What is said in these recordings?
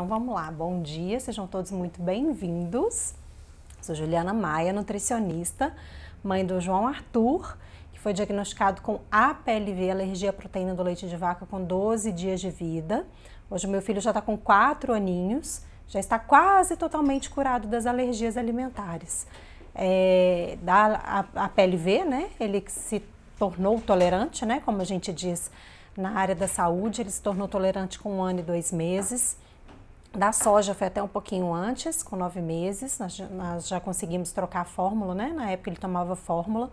Então vamos lá, bom dia, sejam todos muito bem-vindos. Sou Juliana Maia, nutricionista, mãe do João Arthur, que foi diagnosticado com APLV, alergia à proteína do leite de vaca, com 12 dias de vida. Hoje meu filho já está com 4 aninhos, já está quase totalmente curado das alergias alimentares. É, da APLV, né? Ele se tornou tolerante, né? Como a gente diz na área da saúde, ele se tornou tolerante com um ano e dois meses. Da soja foi até um pouquinho antes, com nove meses, nós, nós já conseguimos trocar a fórmula, né? Na época ele tomava fórmula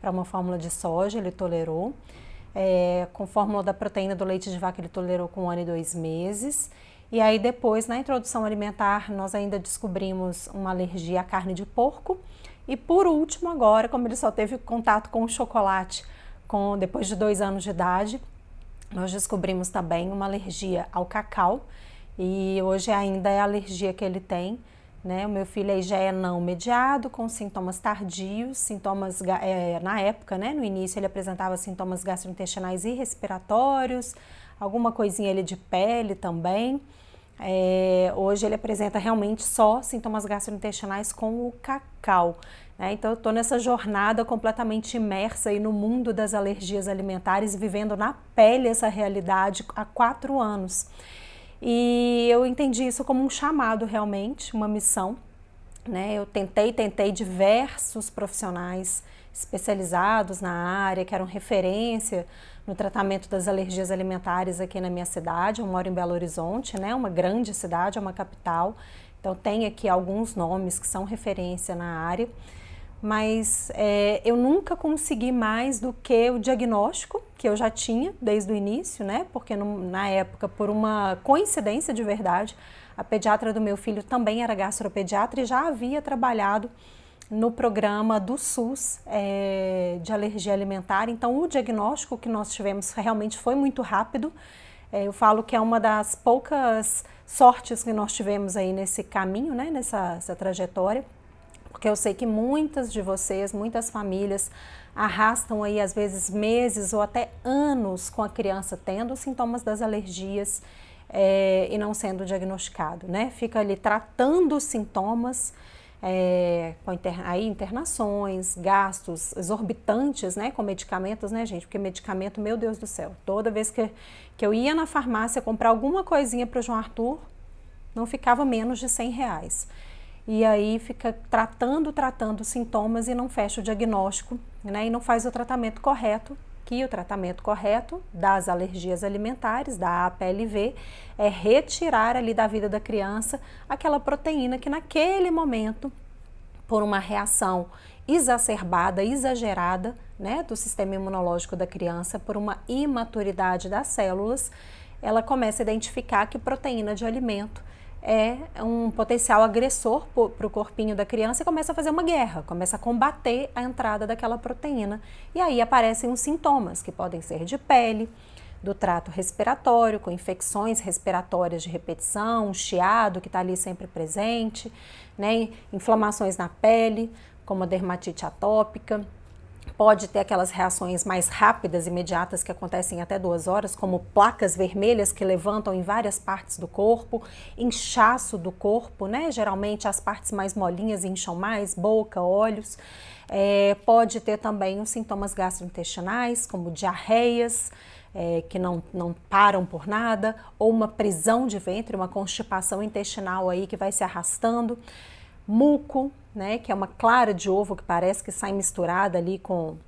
para uma fórmula de soja, ele tolerou. É, com fórmula da proteína do leite de vaca ele tolerou com um ano e dois meses. E aí depois, na introdução alimentar, nós ainda descobrimos uma alergia à carne de porco. E por último agora, como ele só teve contato com o chocolate com, depois de dois anos de idade, nós descobrimos também uma alergia ao cacau e hoje ainda é a alergia que ele tem. Né? O meu filho aí já é não mediado, com sintomas tardios, sintomas é, na época, né? No início ele apresentava sintomas gastrointestinais e respiratórios, alguma coisinha ele de pele também. É, hoje ele apresenta realmente só sintomas gastrointestinais com o cacau. Né? Então eu estou nessa jornada completamente imersa aí no mundo das alergias alimentares, vivendo na pele essa realidade há quatro anos. E eu entendi isso como um chamado realmente, uma missão. Né? Eu tentei, tentei diversos profissionais especializados na área, que eram referência no tratamento das alergias alimentares aqui na minha cidade. Eu moro em Belo Horizonte, né? uma grande cidade, é uma capital. Então tem aqui alguns nomes que são referência na área mas é, eu nunca consegui mais do que o diagnóstico que eu já tinha desde o início, né? Porque no, na época, por uma coincidência de verdade, a pediatra do meu filho também era gastropediatra e já havia trabalhado no programa do SUS é, de alergia alimentar. Então, o diagnóstico que nós tivemos realmente foi muito rápido. É, eu falo que é uma das poucas sortes que nós tivemos aí nesse caminho, né? Nessa trajetória porque eu sei que muitas de vocês, muitas famílias arrastam aí às vezes meses ou até anos com a criança tendo sintomas das alergias é, e não sendo diagnosticado, né? Fica ali tratando os sintomas, é, com inter, aí internações, gastos exorbitantes, né, com medicamentos, né, gente? Porque medicamento, meu Deus do céu, toda vez que, que eu ia na farmácia comprar alguma coisinha para o João Arthur, não ficava menos de 100 reais e aí fica tratando, tratando sintomas e não fecha o diagnóstico, né? E não faz o tratamento correto, que o tratamento correto das alergias alimentares, da APLV, é retirar ali da vida da criança aquela proteína que naquele momento, por uma reação exacerbada, exagerada, né, do sistema imunológico da criança, por uma imaturidade das células, ela começa a identificar que proteína de alimento é um potencial agressor para o corpinho da criança e começa a fazer uma guerra, começa a combater a entrada daquela proteína. E aí aparecem os sintomas, que podem ser de pele, do trato respiratório, com infecções respiratórias de repetição, um chiado que está ali sempre presente, né? inflamações na pele, como a dermatite atópica, pode ter aquelas reações mais rápidas, imediatas, que acontecem em até duas horas, como placas vermelhas que levantam em várias partes do corpo, inchaço do corpo, né? Geralmente as partes mais molinhas incham mais, boca, olhos. É, pode ter também os sintomas gastrointestinais, como diarreias, é, que não, não param por nada, ou uma prisão de ventre, uma constipação intestinal aí que vai se arrastando muco, né, que é uma clara de ovo que parece que sai misturada ali com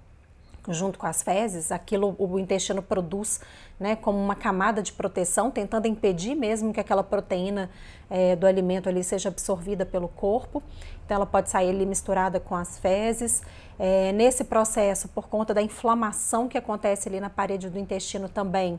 junto com as fezes, aquilo o intestino produz né, como uma camada de proteção, tentando impedir mesmo que aquela proteína é, do alimento ali seja absorvida pelo corpo. Então ela pode sair ali misturada com as fezes. É, nesse processo, por conta da inflamação que acontece ali na parede do intestino também,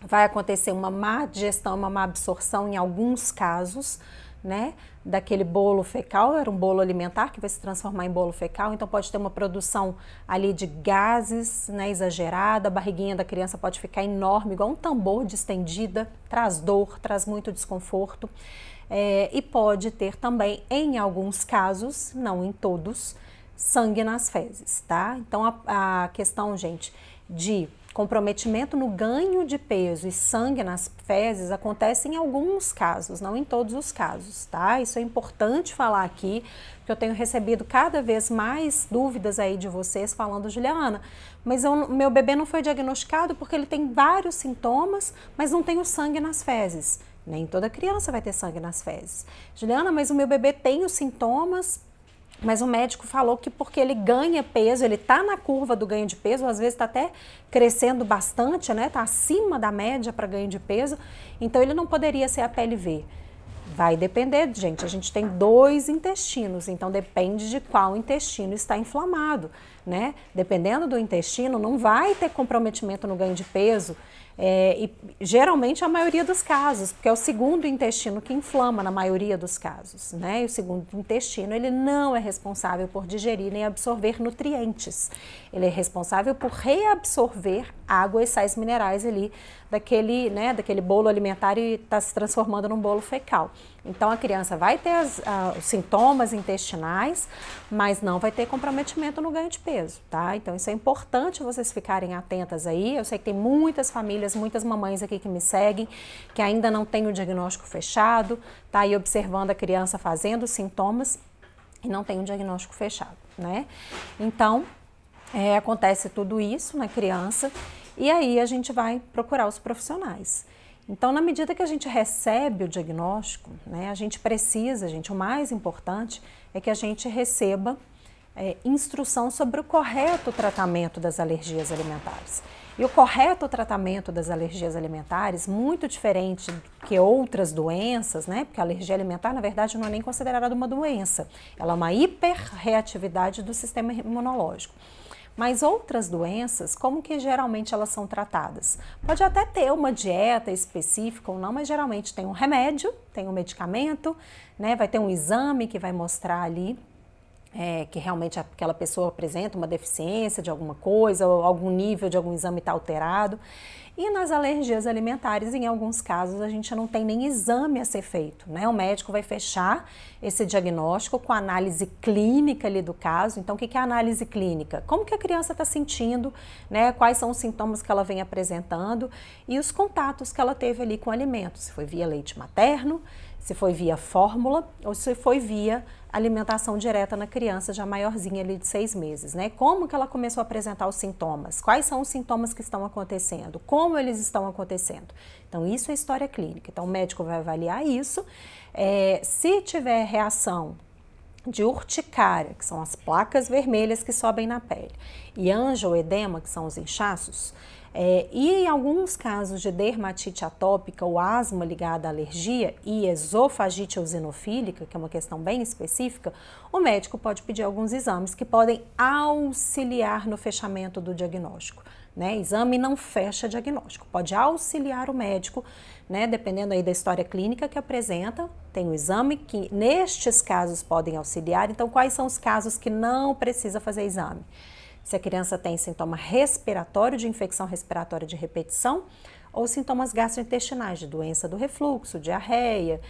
vai acontecer uma má digestão, uma má absorção em alguns casos né, daquele bolo fecal, era um bolo alimentar que vai se transformar em bolo fecal, então pode ter uma produção ali de gases, né, exagerada, a barriguinha da criança pode ficar enorme, igual um tambor distendida, traz dor, traz muito desconforto, é, e pode ter também, em alguns casos, não em todos, sangue nas fezes, tá? Então a, a questão, gente, de comprometimento no ganho de peso e sangue nas fezes acontece em alguns casos, não em todos os casos, tá? Isso é importante falar aqui, porque eu tenho recebido cada vez mais dúvidas aí de vocês falando, Juliana, mas eu, meu bebê não foi diagnosticado porque ele tem vários sintomas, mas não tem o sangue nas fezes. Nem toda criança vai ter sangue nas fezes. Juliana, mas o meu bebê tem os sintomas, mas o médico falou que porque ele ganha peso, ele está na curva do ganho de peso, às vezes está até crescendo bastante, né? Está acima da média para ganho de peso, então ele não poderia ser a PLV. Vai depender, gente. A gente tem dois intestinos, então depende de qual intestino está inflamado, né? Dependendo do intestino, não vai ter comprometimento no ganho de peso. É, e geralmente a maioria dos casos, porque é o segundo intestino que inflama na maioria dos casos, né? E o segundo intestino ele não é responsável por digerir nem absorver nutrientes. Ele é responsável por reabsorver água e sais minerais ali daquele, né, daquele bolo alimentar e está se transformando num bolo fecal. Então a criança vai ter as, uh, os sintomas intestinais, mas não vai ter comprometimento no ganho de peso, tá? Então isso é importante vocês ficarem atentas aí. Eu sei que tem muitas famílias, muitas mamães aqui que me seguem, que ainda não têm o diagnóstico fechado, tá aí observando a criança fazendo sintomas e não tem o diagnóstico fechado, né? Então é, acontece tudo isso na criança e aí a gente vai procurar os profissionais. Então, na medida que a gente recebe o diagnóstico, né, a gente precisa, gente, o mais importante é que a gente receba é, instrução sobre o correto tratamento das alergias alimentares. E o correto tratamento das alergias alimentares, muito diferente que outras doenças, né? Porque a alergia alimentar, na verdade, não é nem considerada uma doença. Ela é uma hiperreatividade do sistema imunológico. Mas outras doenças, como que geralmente elas são tratadas? Pode até ter uma dieta específica ou não, mas geralmente tem um remédio, tem um medicamento, né? Vai ter um exame que vai mostrar ali é, que realmente aquela pessoa apresenta uma deficiência de alguma coisa, ou algum nível de algum exame está alterado. E nas alergias alimentares, em alguns casos, a gente não tem nem exame a ser feito, né? O médico vai fechar esse diagnóstico com a análise clínica ali do caso. Então, o que é análise clínica? Como que a criança está sentindo, né? Quais são os sintomas que ela vem apresentando e os contatos que ela teve ali com o alimento, se foi via leite materno, se foi via fórmula ou se foi via alimentação direta na criança já maiorzinha ali de seis meses, né? Como que ela começou a apresentar os sintomas? Quais são os sintomas que estão acontecendo? Como eles estão acontecendo? Então, isso é história clínica. Então, o médico vai avaliar isso. É, se tiver reação de urticária, que são as placas vermelhas que sobem na pele, e angioedema, que são os inchaços, é, e em alguns casos de dermatite atópica ou asma ligada à alergia e esofagite eosinofílica, que é uma questão bem específica, o médico pode pedir alguns exames que podem auxiliar no fechamento do diagnóstico. Né? Exame não fecha diagnóstico, pode auxiliar o médico, né? dependendo aí da história clínica que apresenta. Tem o exame que nestes casos podem auxiliar. Então, quais são os casos que não precisa fazer exame? Se a criança tem sintoma respiratório de infecção respiratória de repetição ou sintomas gastrointestinais de doença do refluxo, diarreia,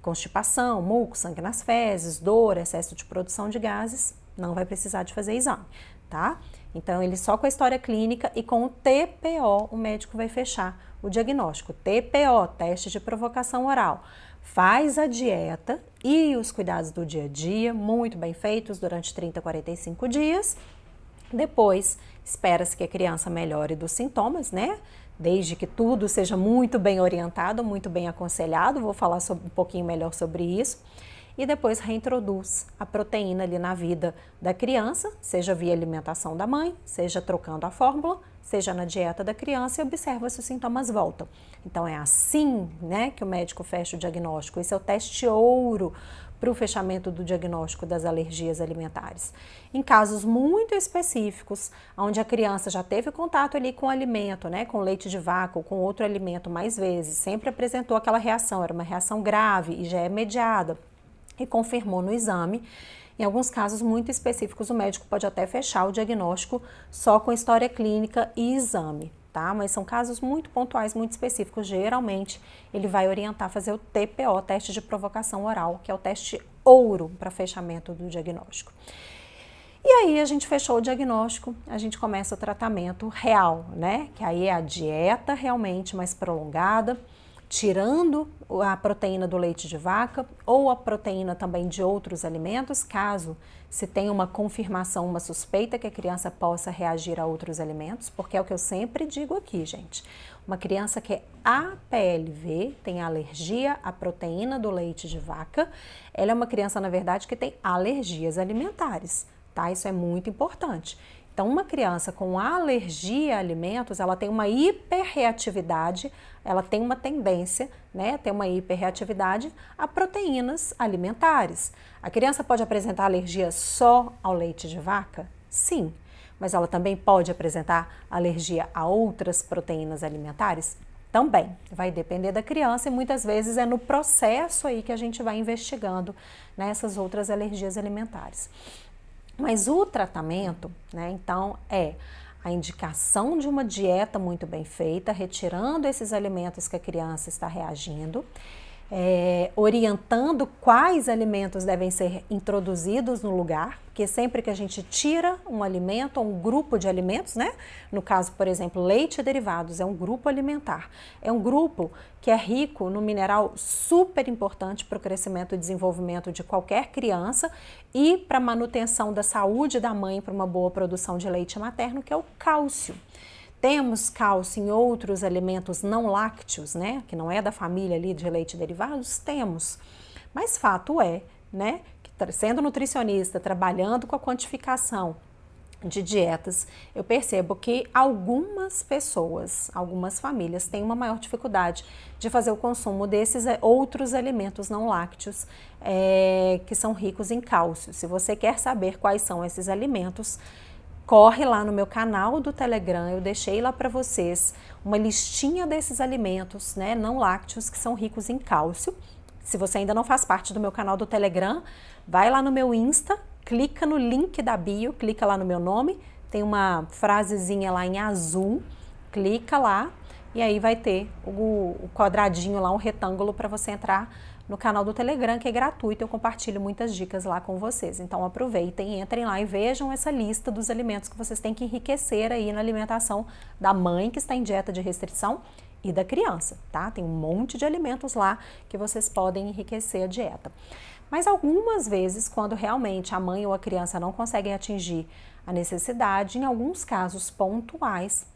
constipação, muco, sangue nas fezes, dor, excesso de produção de gases, não vai precisar de fazer exame, tá? Então, ele só com a história clínica e com o TPO, o médico vai fechar o diagnóstico. TPO, teste de provocação oral. Faz a dieta e os cuidados do dia a dia, muito bem feitos durante 30 a 45 dias depois, espera-se que a criança melhore dos sintomas, né? Desde que tudo seja muito bem orientado, muito bem aconselhado. Vou falar sobre, um pouquinho melhor sobre isso. E depois reintroduz a proteína ali na vida da criança, seja via alimentação da mãe, seja trocando a fórmula, seja na dieta da criança e observa se os sintomas voltam. Então é assim, né, que o médico fecha o diagnóstico. Esse é o teste ouro para o fechamento do diagnóstico das alergias alimentares. Em casos muito específicos, onde a criança já teve contato ali com o alimento, né, com leite de vaca ou com outro alimento mais vezes, sempre apresentou aquela reação, era uma reação grave e já é mediada, e confirmou no exame. Em alguns casos muito específicos, o médico pode até fechar o diagnóstico só com história clínica e exame tá? Mas são casos muito pontuais, muito específicos. Geralmente, ele vai orientar a fazer o TPO, teste de provocação oral, que é o teste ouro para fechamento do diagnóstico. E aí a gente fechou o diagnóstico, a gente começa o tratamento real, né? Que aí é a dieta realmente mais prolongada, tirando a proteína do leite de vaca ou a proteína também de outros alimentos, caso se tenha uma confirmação, uma suspeita que a criança possa reagir a outros alimentos, porque é o que eu sempre digo aqui, gente. Uma criança que é APLV, tem alergia à proteína do leite de vaca, ela é uma criança, na verdade, que tem alergias alimentares, tá? Isso é muito importante. Então, uma criança com alergia a alimentos, ela tem uma hiperreatividade, ela tem uma tendência, né, ter uma hiperreatividade a proteínas alimentares. A criança pode apresentar alergia só ao leite de vaca? Sim, mas ela também pode apresentar alergia a outras proteínas alimentares? Também, vai depender da criança e muitas vezes é no processo aí que a gente vai investigando nessas né, outras alergias alimentares. Mas o tratamento, né, então, é a indicação de uma dieta muito bem feita, retirando esses alimentos que a criança está reagindo é, orientando quais alimentos devem ser introduzidos no lugar, porque sempre que a gente tira um alimento ou um grupo de alimentos, né? No caso, por exemplo, leite e derivados é um grupo alimentar. É um grupo que é rico no mineral super importante para o crescimento e desenvolvimento de qualquer criança e para a manutenção da saúde da mãe para uma boa produção de leite materno, que é o cálcio. Temos cálcio em outros alimentos não lácteos, né? Que não é da família ali de leite derivados? Temos. Mas fato é, né? Que sendo nutricionista, trabalhando com a quantificação de dietas, eu percebo que algumas pessoas, algumas famílias têm uma maior dificuldade de fazer o consumo desses eh, outros alimentos não lácteos é, que são ricos em cálcio. Se você quer saber quais são esses alimentos, corre lá no meu canal do Telegram, eu deixei lá para vocês uma listinha desses alimentos, né, não lácteos que são ricos em cálcio. Se você ainda não faz parte do meu canal do Telegram, vai lá no meu Insta, clica no link da bio, clica lá no meu nome, tem uma frasezinha lá em azul, clica lá e aí vai ter o, o quadradinho lá, um retângulo para você entrar no canal do Telegram, que é gratuito, eu compartilho muitas dicas lá com vocês. Então aproveitem, entrem lá e vejam essa lista dos alimentos que vocês têm que enriquecer aí na alimentação da mãe que está em dieta de restrição e da criança, tá? Tem um monte de alimentos lá que vocês podem enriquecer a dieta. Mas algumas vezes, quando realmente a mãe ou a criança não conseguem atingir a necessidade, em alguns casos pontuais,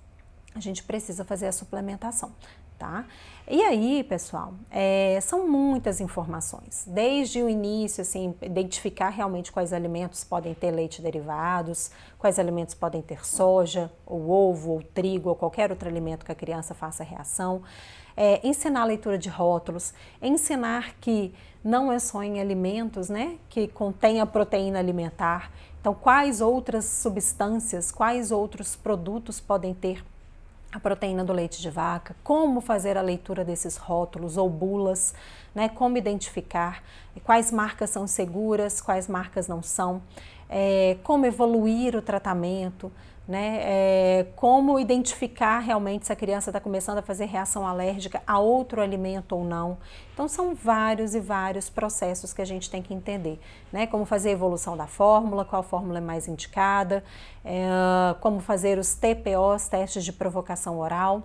a gente precisa fazer a suplementação tá? E aí, pessoal, é, são muitas informações. Desde o início, assim, identificar realmente quais alimentos podem ter leite derivados, quais alimentos podem ter soja, ou ovo, ou trigo, ou qualquer outro alimento que a criança faça reação. É, ensinar a leitura de rótulos, ensinar que não é só em alimentos, né, que contém a proteína alimentar. Então, quais outras substâncias, quais outros produtos podem ter a proteína do leite de vaca, como fazer a leitura desses rótulos ou bulas, né, como identificar quais marcas são seguras, quais marcas não são, é, como evoluir o tratamento, né? É, como identificar realmente se a criança está começando a fazer reação alérgica a outro alimento ou não. Então, são vários e vários processos que a gente tem que entender, né? Como fazer a evolução da fórmula, qual fórmula é mais indicada, é, como fazer os TPOs, testes de provocação oral,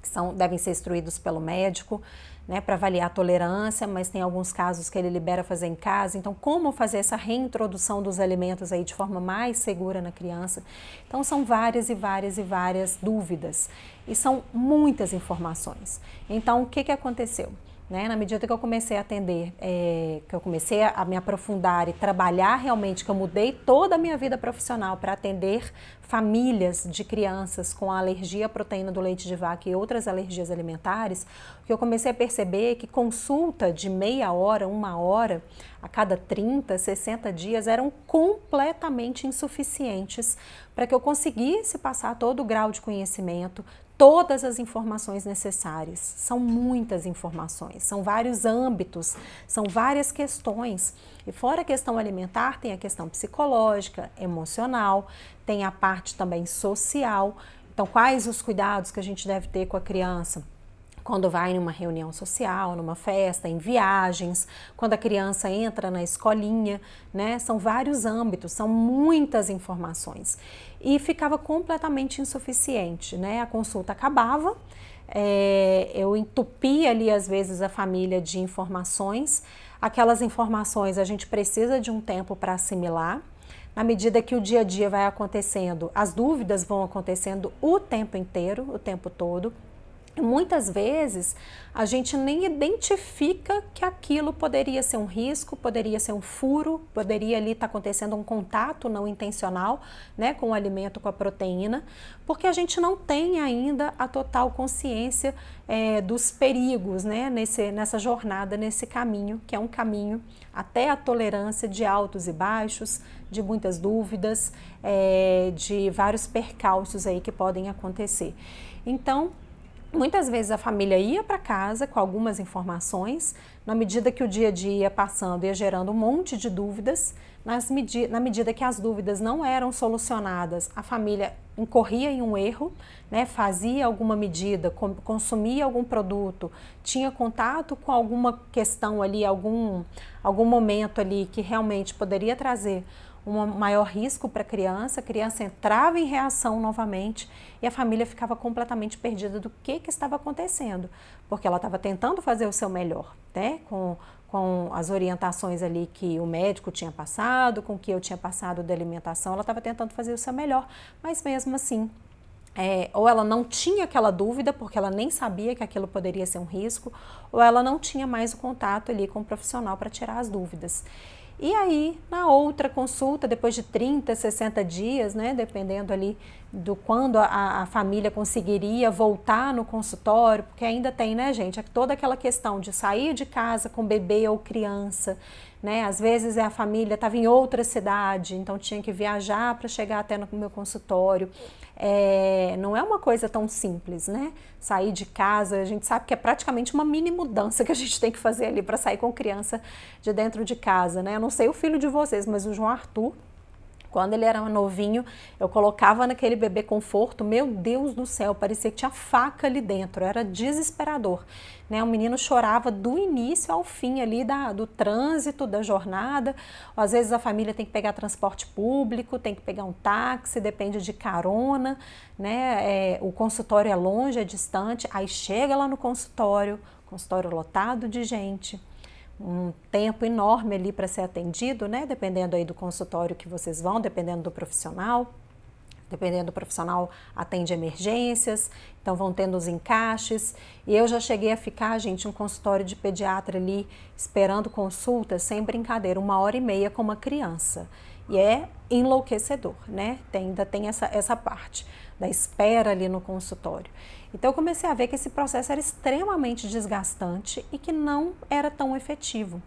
que são, devem ser instruídos pelo médico né, para avaliar a tolerância, mas tem alguns casos que ele libera fazer em casa. Então, como fazer essa reintrodução dos alimentos aí de forma mais segura na criança? Então, são várias e várias e várias dúvidas e são muitas informações. Então, o que, que aconteceu? Né? Na medida que eu comecei a atender, é, que eu comecei a me aprofundar e trabalhar realmente, que eu mudei toda a minha vida profissional para atender famílias de crianças com alergia à proteína do leite de vaca e outras alergias alimentares, que eu comecei a perceber é que consulta de meia hora, uma hora, a cada 30, 60 dias eram completamente insuficientes para que eu conseguisse passar todo o grau de conhecimento, todas as informações necessárias. São muitas informações, são vários âmbitos, são várias questões. E fora a questão alimentar, tem a questão psicológica, emocional, tem a parte também social. Então, quais os cuidados que a gente deve ter com a criança? quando vai em uma reunião social, numa festa, em viagens, quando a criança entra na escolinha, né? São vários âmbitos, são muitas informações. E ficava completamente insuficiente, né? A consulta acabava, é, eu entupia ali às vezes a família de informações. Aquelas informações a gente precisa de um tempo para assimilar. Na medida que o dia a dia vai acontecendo, as dúvidas vão acontecendo o tempo inteiro, o tempo todo. Muitas vezes a gente nem identifica que aquilo poderia ser um risco, poderia ser um furo, poderia ali estar tá acontecendo um contato não intencional né, com o alimento, com a proteína, porque a gente não tem ainda a total consciência é, dos perigos né, nesse, nessa jornada, nesse caminho, que é um caminho até a tolerância de altos e baixos, de muitas dúvidas, é, de vários percalços aí que podem acontecer. Então, Muitas vezes a família ia para casa com algumas informações, na medida que o dia a dia ia passando, ia gerando um monte de dúvidas. Medi na medida que as dúvidas não eram solucionadas, a família incorria em um erro, né, fazia alguma medida, consumia algum produto, tinha contato com alguma questão ali, algum, algum momento ali que realmente poderia trazer um maior risco para a criança, a criança entrava em reação novamente e a família ficava completamente perdida do que, que estava acontecendo, porque ela estava tentando fazer o seu melhor, né? Com, com as orientações ali que o médico tinha passado, com que eu tinha passado da alimentação, ela estava tentando fazer o seu melhor, mas mesmo assim é, ou ela não tinha aquela dúvida, porque ela nem sabia que aquilo poderia ser um risco, ou ela não tinha mais o contato ali com o profissional para tirar as dúvidas. E aí, na outra consulta, depois de 30, 60 dias, né, dependendo ali do quando a, a, família conseguiria voltar no consultório, porque ainda tem, né, gente, toda aquela questão de sair de casa com bebê ou criança, né? Às vezes é a família estava em outra cidade, então tinha que viajar para chegar até no meu consultório. É, não é uma coisa tão simples, né? Sair de casa, a gente sabe que é praticamente uma mini mudança que a gente tem que fazer ali para sair com criança de dentro de casa, né? Eu não sei o filho de vocês, mas o João Arthur quando ele era novinho, eu colocava naquele bebê conforto, meu Deus do céu, parecia que tinha faca ali dentro, era desesperador. Né? O menino chorava do início ao fim ali da, do trânsito, da jornada. Às vezes a família tem que pegar transporte público, tem que pegar um táxi, depende de carona, né? É, o consultório é longe, é distante, aí chega lá no consultório, consultório lotado de gente um tempo enorme ali para ser atendido, né? Dependendo aí do consultório que vocês vão, dependendo do profissional. Dependendo do profissional, atende emergências, então vão tendo os encaixes. E eu já cheguei a ficar, gente, um consultório de pediatra ali, esperando consulta, sem brincadeira, uma hora e meia com uma criança. E é enlouquecedor, né? Tem, ainda tem essa, essa parte da espera ali no consultório. Então eu comecei a ver que esse processo era extremamente desgastante e que não era tão efetivo.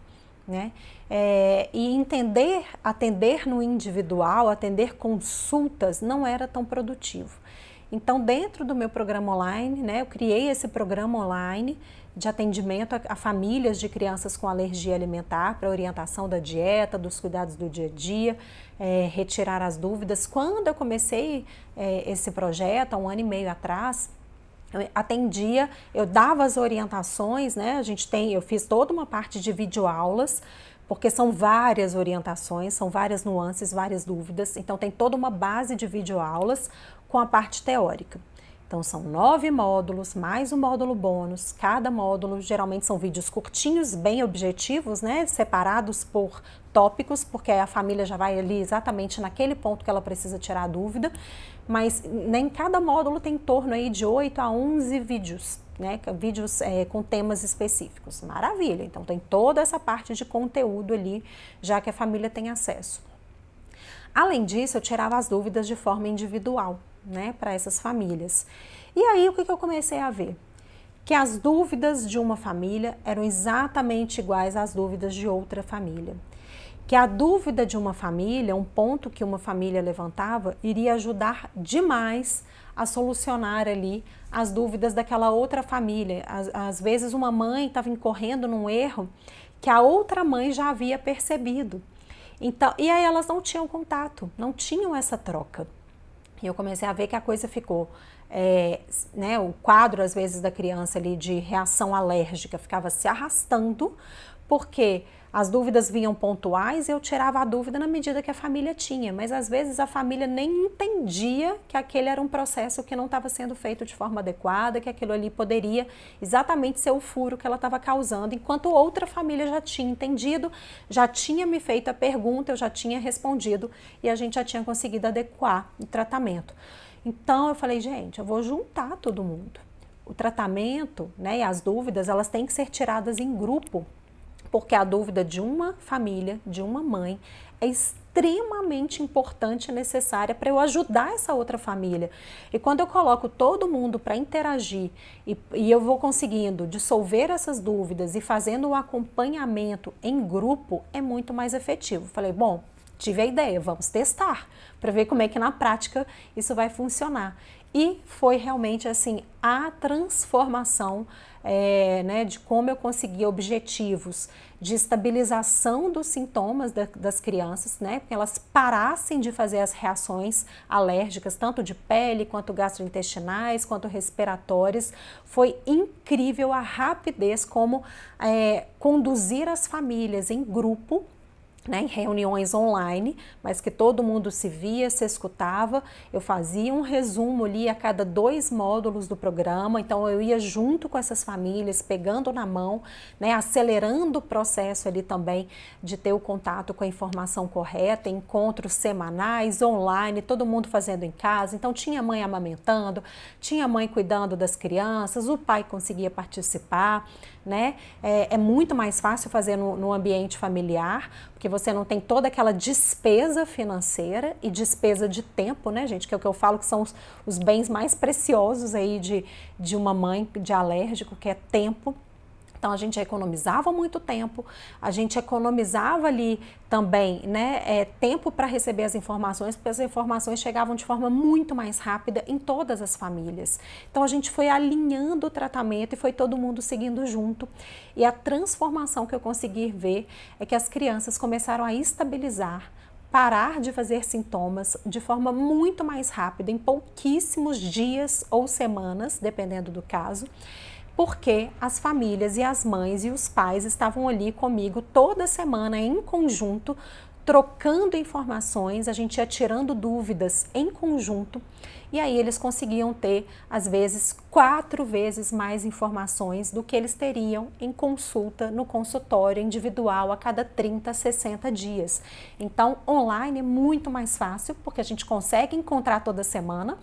Né? É, e entender, atender no individual, atender consultas não era tão produtivo. Então, dentro do meu programa online, né, eu criei esse programa online de atendimento a, a famílias de crianças com alergia alimentar, para orientação da dieta, dos cuidados do dia a dia, é, retirar as dúvidas. Quando eu comecei é, esse projeto, há um ano e meio atrás, eu atendia, eu dava as orientações, né? A gente tem, eu fiz toda uma parte de videoaulas, porque são várias orientações, são várias nuances, várias dúvidas. Então tem toda uma base de videoaulas com a parte teórica. Então são nove módulos, mais um módulo bônus. Cada módulo geralmente são vídeos curtinhos, bem objetivos, né? Separados por tópicos, porque a família já vai ali exatamente naquele ponto que ela precisa tirar a dúvida. Mas nem cada módulo tem em torno aí de 8 a 11 vídeos, né? Vídeos é, com temas específicos. Maravilha! Então tem toda essa parte de conteúdo ali, já que a família tem acesso. Além disso, eu tirava as dúvidas de forma individual né, para essas famílias. E aí o que, que eu comecei a ver? Que as dúvidas de uma família eram exatamente iguais às dúvidas de outra família. Que a dúvida de uma família, um ponto que uma família levantava, iria ajudar demais a solucionar ali as dúvidas daquela outra família. Às, às vezes uma mãe estava incorrendo num erro que a outra mãe já havia percebido. Então, e aí elas não tinham contato, não tinham essa troca. E eu comecei a ver que a coisa ficou é, né, o quadro, às vezes, da criança ali de reação alérgica ficava se arrastando, porque as dúvidas vinham pontuais e eu tirava a dúvida na medida que a família tinha, mas às vezes a família nem entendia que aquele era um processo que não estava sendo feito de forma adequada, que aquilo ali poderia exatamente ser o furo que ela estava causando, enquanto outra família já tinha entendido, já tinha me feito a pergunta, eu já tinha respondido e a gente já tinha conseguido adequar o tratamento. Então eu falei, gente, eu vou juntar todo mundo. O tratamento né, e as dúvidas, elas têm que ser tiradas em grupo porque a dúvida de uma família, de uma mãe, é extremamente importante e necessária para eu ajudar essa outra família. E quando eu coloco todo mundo para interagir e, e, eu vou conseguindo dissolver essas dúvidas e fazendo o acompanhamento em grupo, é muito mais efetivo. Falei, bom, tive a ideia, vamos testar para ver como é que na prática isso vai funcionar. E foi realmente assim a transformação é, né, de como eu conseguia objetivos de estabilização dos sintomas da, das crianças, né, que elas parassem de fazer as reações alérgicas, tanto de pele, quanto gastrointestinais, quanto respiratórias. Foi incrível a rapidez como é, conduzir as famílias em grupo né, em reuniões online, mas que todo mundo se via, se escutava. Eu fazia um resumo ali a cada dois módulos do programa, então eu ia junto com essas famílias, pegando na mão, né, acelerando o processo ali também de ter o contato com a informação correta, encontros semanais, online, todo mundo fazendo em casa. Então tinha mãe amamentando, tinha mãe cuidando das crianças, o pai conseguia participar né? É, é muito mais fácil fazer no, no, ambiente familiar, porque você não tem toda aquela despesa financeira e despesa de tempo, né, gente? Que é o que eu falo que são os, os bens mais preciosos aí de, de uma mãe de alérgico, que é tempo. Então a gente economizava muito tempo, a gente economizava ali também né, é, tempo para receber as informações, porque as informações chegavam de forma muito mais rápida em todas as famílias. Então a gente foi alinhando o tratamento e foi todo mundo seguindo junto. E a transformação que eu consegui ver é que as crianças começaram a estabilizar parar de fazer sintomas de forma muito mais rápida, em pouquíssimos dias ou semanas, dependendo do caso porque as famílias e as mães e os pais estavam ali comigo toda semana em conjunto, trocando informações, a gente ia tirando dúvidas em conjunto e aí eles conseguiam ter, às vezes, quatro vezes mais informações do que eles teriam em consulta no consultório individual a cada 30, 60 dias. Então, online é muito mais fácil, porque a gente consegue encontrar toda semana,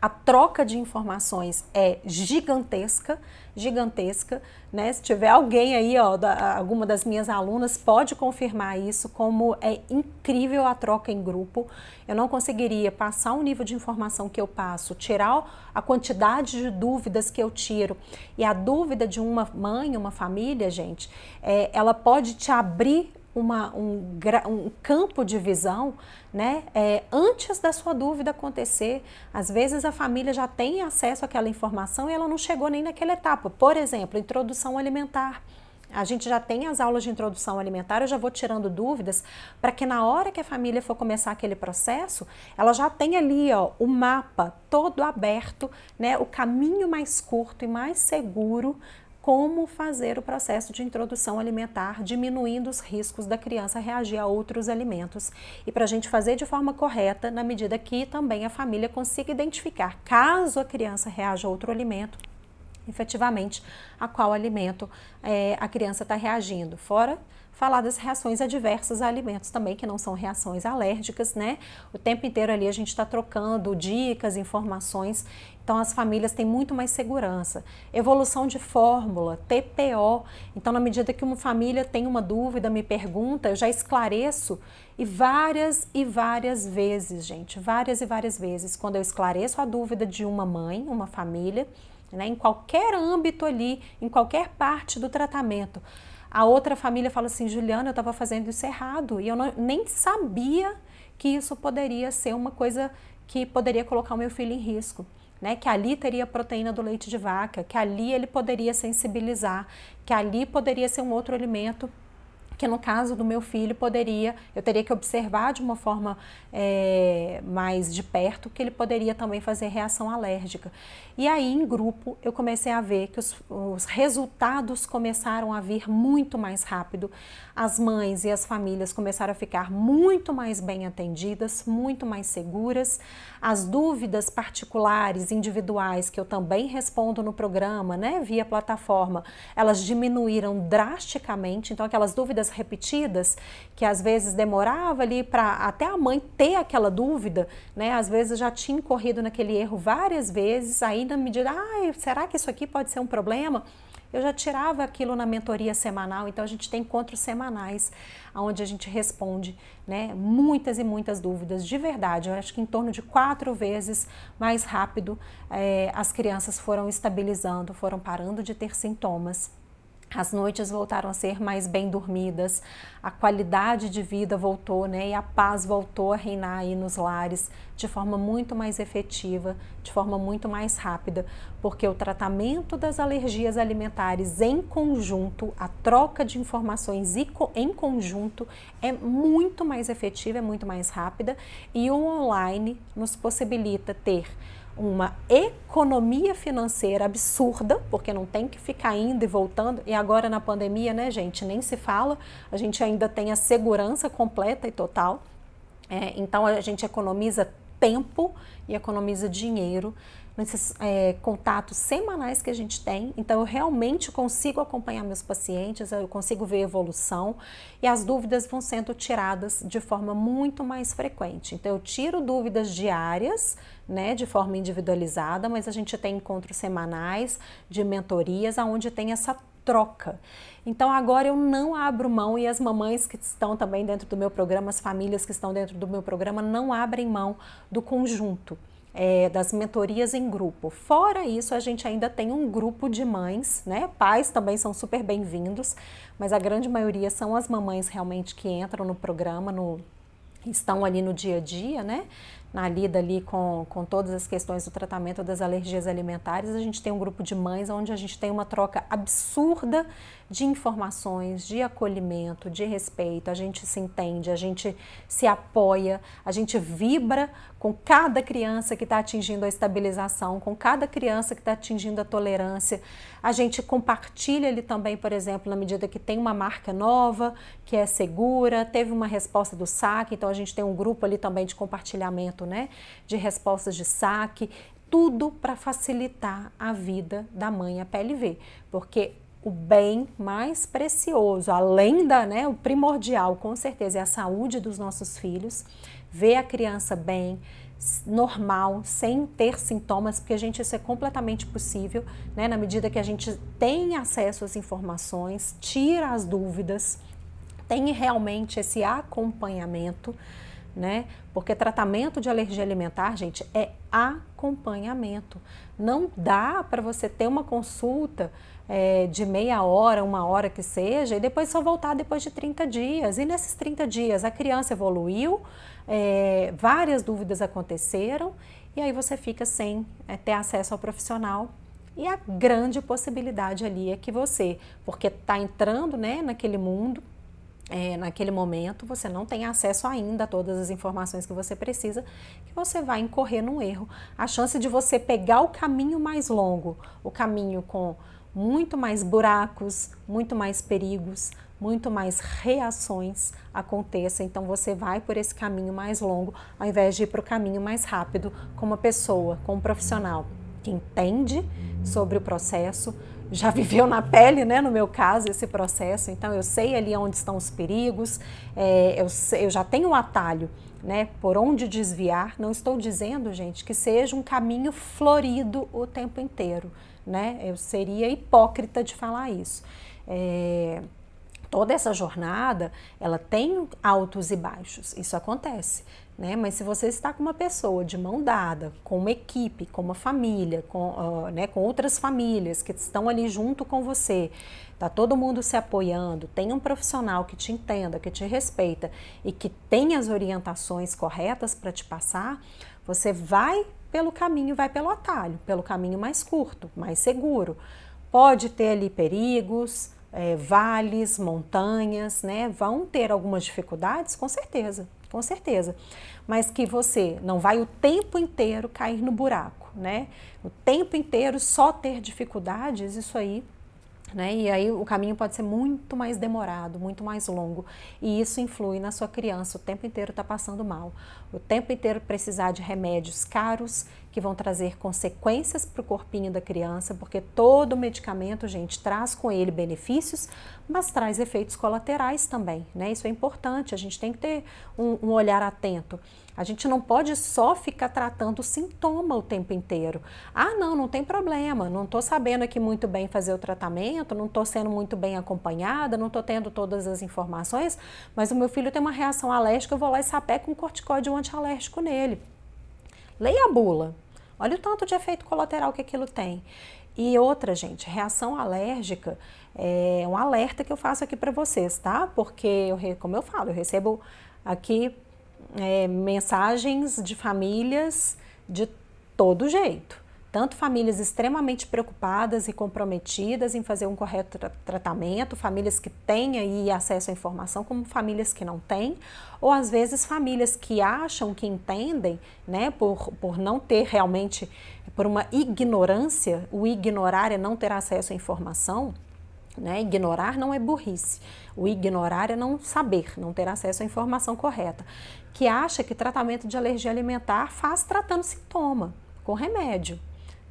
a troca de informações é gigantesca, gigantesca, né? Se tiver alguém aí, ó, da, alguma das minhas alunas pode confirmar isso, como é incrível a troca em grupo. Eu não conseguiria passar o nível de informação que eu passo, tirar a quantidade de dúvidas que eu tiro. E a dúvida de uma mãe, uma família, gente, é, ela pode te abrir uma, um, um, campo de visão né, é, antes da sua dúvida acontecer. Às vezes a família já tem acesso àquela informação e ela não chegou nem naquela etapa. Por exemplo, introdução alimentar. A gente já tem as aulas de introdução alimentar, eu já vou tirando dúvidas para que na hora que a família for começar aquele processo, ela já tenha ali ó, o mapa todo aberto, né, o caminho mais curto e mais seguro como fazer o processo de introdução alimentar, diminuindo os riscos da criança reagir a outros alimentos. E para a gente fazer de forma correta, na medida que também a família consiga identificar, caso a criança reaja a outro alimento, efetivamente a qual alimento é, a criança está reagindo. Fora falar das reações adversas a alimentos também, que não são reações alérgicas, né? O tempo inteiro ali a gente está trocando dicas, informações, então as famílias têm muito mais segurança. Evolução de fórmula, TPO. Então, na medida que uma família tem uma dúvida, me pergunta, eu já esclareço e várias e várias vezes, gente, várias e várias vezes, quando eu esclareço a dúvida de uma mãe, uma família, né, em qualquer âmbito ali, em qualquer parte do tratamento a outra família fala assim: Juliana, eu estava fazendo isso errado e eu não, nem sabia que isso poderia ser uma coisa que poderia colocar o meu filho em risco. Né, que ali teria proteína do leite de vaca, que ali ele poderia sensibilizar, que ali poderia ser um outro alimento que no caso do meu filho poderia, eu teria que observar de uma forma é, mais de perto que ele poderia também fazer reação alérgica. E aí, em grupo, eu comecei a ver que os, os resultados começaram a vir muito mais rápido, as mães e as famílias começaram a ficar muito mais bem atendidas, muito mais seguras, as dúvidas particulares, individuais, que eu também respondo no programa, né, via plataforma, elas diminuíram drasticamente, então aquelas dúvidas repetidas, que às vezes demorava ali para até a mãe ter aquela dúvida, né? Às vezes já tinha incorrido naquele erro várias vezes, aí na medida, ah, será que isso aqui pode ser um problema? Eu já tirava aquilo na mentoria semanal, então a gente tem encontros semanais onde a gente responde né, muitas e muitas dúvidas de verdade. Eu acho que em torno de quatro vezes mais rápido é, as crianças foram estabilizando, foram parando de ter sintomas. As noites voltaram a ser mais bem dormidas, a qualidade de vida voltou, né? E a paz voltou a reinar aí nos lares de forma muito mais efetiva, de forma muito mais rápida, porque o tratamento das alergias alimentares em conjunto, a troca de informações em conjunto é muito mais efetiva, é muito mais rápida e o online nos possibilita ter uma economia financeira absurda, porque não tem que ficar indo e voltando. E agora na pandemia, né, gente, nem se fala, a gente ainda tem a segurança completa e total. É, então a gente economiza tempo e economiza dinheiro nesses é, contatos semanais que a gente tem. Então, eu realmente consigo acompanhar meus pacientes, eu consigo ver evolução e as dúvidas vão sendo tiradas de forma muito mais frequente. Então, eu tiro dúvidas diárias, né, de forma individualizada, mas a gente tem encontros semanais de mentorias, aonde tem essa troca. Então agora eu não abro mão e as mamães que estão também dentro do meu programa, as famílias que estão dentro do meu programa não abrem mão do conjunto é, das mentorias em grupo. Fora isso, a gente ainda tem um grupo de mães, né? Pais também são super bem-vindos, mas a grande maioria são as mamães realmente que entram no programa, no, estão ali no dia a dia, né? Na lida ali com, com todas as questões do tratamento das alergias alimentares, a gente tem um grupo de mães onde a gente tem uma troca absurda de informações, de acolhimento, de respeito, a gente se entende, a gente se apoia, a gente vibra com cada criança que está atingindo a estabilização, com cada criança que está atingindo a tolerância. A gente compartilha ali também, por exemplo, na medida que tem uma marca nova, que é segura, teve uma resposta do saque, então a gente tem um grupo ali também de compartilhamento, né, de respostas de saque, tudo para facilitar a vida da mãe a PLV, porque o bem mais precioso, além da, né, o primordial, com certeza, é a saúde dos nossos filhos, ver a criança bem, normal, sem ter sintomas, porque a gente isso é completamente possível, né, na medida que a gente tem acesso às informações, tira as dúvidas, tem realmente esse acompanhamento, né? Porque tratamento de alergia alimentar, gente, é acompanhamento. Não dá para você ter uma consulta é, de meia hora, uma hora que seja, e depois só voltar depois de 30 dias. E nesses 30 dias a criança evoluiu, é, várias dúvidas aconteceram, e aí você fica sem é, ter acesso ao profissional. E a grande possibilidade ali é que você, porque está entrando né, naquele mundo, é, naquele momento você não tem acesso ainda a todas as informações que você precisa, que você vai incorrer num erro. A chance de você pegar o caminho mais longo, o caminho com muito mais buracos, muito mais perigos, muito mais reações aconteça. Então você vai por esse caminho mais longo, ao invés de ir para o caminho mais rápido, com uma pessoa, com um profissional que entende sobre o processo, já viveu na pele, né, no meu caso, esse processo. Então eu sei ali onde estão os perigos, é, eu, eu já tenho um atalho. Né, por onde desviar, não estou dizendo, gente, que seja um caminho florido o tempo inteiro né? Eu seria hipócrita de falar isso. É, toda essa jornada, ela tem altos e baixos, isso acontece. Né? Mas se você está com uma pessoa de mão dada, com uma equipe, com uma família, com, uh, né, com outras famílias que estão ali junto com você, tá todo mundo se apoiando, tem um profissional que te entenda, que te respeita e que tem as orientações corretas para te passar, você vai pelo caminho, vai pelo atalho, pelo caminho mais curto, mais seguro. Pode ter ali perigos, é, vales, montanhas, né? Vão ter algumas dificuldades, com certeza, com certeza. Mas que você não vai o tempo inteiro cair no buraco, né? O tempo inteiro só ter dificuldades, isso aí né? E aí o caminho pode ser muito mais demorado, muito mais longo. E isso influi na sua criança. O tempo inteiro está passando mal. O tempo inteiro precisar de remédios caros que vão trazer consequências para o corpinho da criança, porque todo medicamento, gente, traz com ele benefícios, mas traz efeitos colaterais também, né? Isso é importante, a gente tem que ter um, um olhar atento. A gente não pode só ficar tratando o sintoma o tempo inteiro. Ah, não, não tem problema, não estou sabendo aqui muito bem fazer o tratamento, não estou sendo muito bem acompanhada, não estou tendo todas as informações, mas o meu filho tem uma reação alérgica, eu vou lá e sapeco um corticóide um antialérgico nele. Leia a bula. Olha o tanto de efeito colateral que aquilo tem. E outra, gente, reação alérgica é um alerta que eu faço aqui para vocês, tá? Porque, eu, como eu falo, eu recebo aqui é, mensagens de famílias de todo jeito tanto famílias extremamente preocupadas e comprometidas em fazer um correto tra tratamento, famílias que têm aí acesso à informação, como famílias que não têm, ou às vezes famílias que acham que entendem, né, por, por não ter realmente, por uma ignorância, o ignorar é não ter acesso à informação, né? Ignorar não é burrice. O ignorar é não saber, não ter acesso à informação correta. Que acha que tratamento de alergia alimentar faz tratando sintoma, com remédio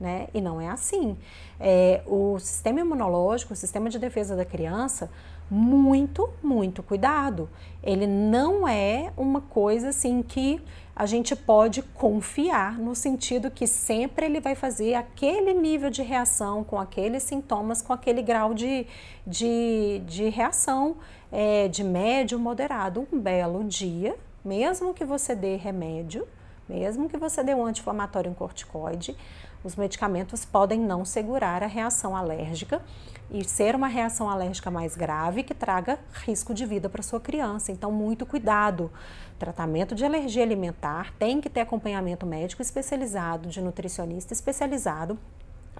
né? E não é assim. É, o sistema imunológico, o sistema de defesa da criança, muito, muito cuidado. Ele não é uma coisa assim que a gente pode confiar no sentido que sempre ele vai fazer aquele nível de reação com aqueles sintomas, com aquele grau de, de, de reação é, de médio moderado. Um belo dia, mesmo que você dê remédio, mesmo que você dê um anti-inflamatório, um corticoide, os medicamentos podem não segurar a reação alérgica e ser uma reação alérgica mais grave que traga risco de vida para sua criança. Então, muito cuidado. Tratamento de alergia alimentar tem que ter acompanhamento médico especializado, de nutricionista especializado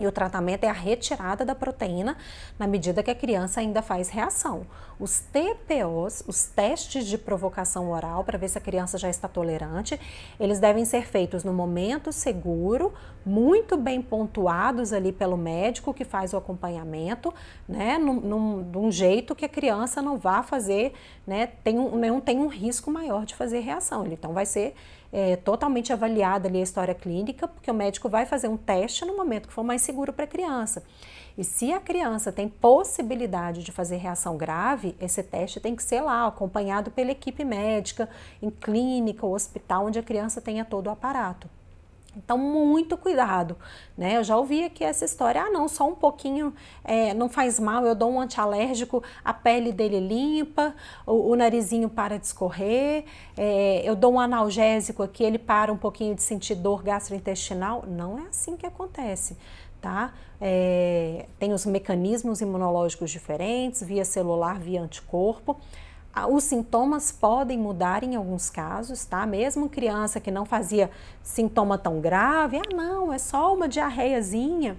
e o tratamento é a retirada da proteína na medida que a criança ainda faz reação. Os TPOs, os testes de provocação oral, para ver se a criança já está tolerante, eles devem ser feitos no momento seguro, muito bem pontuados ali pelo médico que faz o acompanhamento, né, num, num, de um jeito que a criança não vá fazer, né, tem um, não tem um risco maior de fazer reação. Então, vai ser é, totalmente avaliada ali a história clínica, porque o médico vai fazer um teste no momento que for mais seguro para a criança. E se a criança tem possibilidade de fazer reação grave, esse teste tem que ser lá, acompanhado pela equipe médica, em clínica ou hospital, onde a criança tenha todo o aparato. Então, muito cuidado, né? Eu já ouvi aqui essa história, ah não, só um pouquinho é, não faz mal, eu dou um antialérgico, a pele dele limpa, o, o narizinho para de escorrer, é, eu dou um analgésico aqui, ele para um pouquinho de sentir dor gastrointestinal. Não é assim que acontece, tá? É, tem os mecanismos imunológicos diferentes, via celular, via anticorpo. Os sintomas podem mudar em alguns casos, tá? Mesmo criança que não fazia sintoma tão grave, ah, não, é só uma diarreiazinha,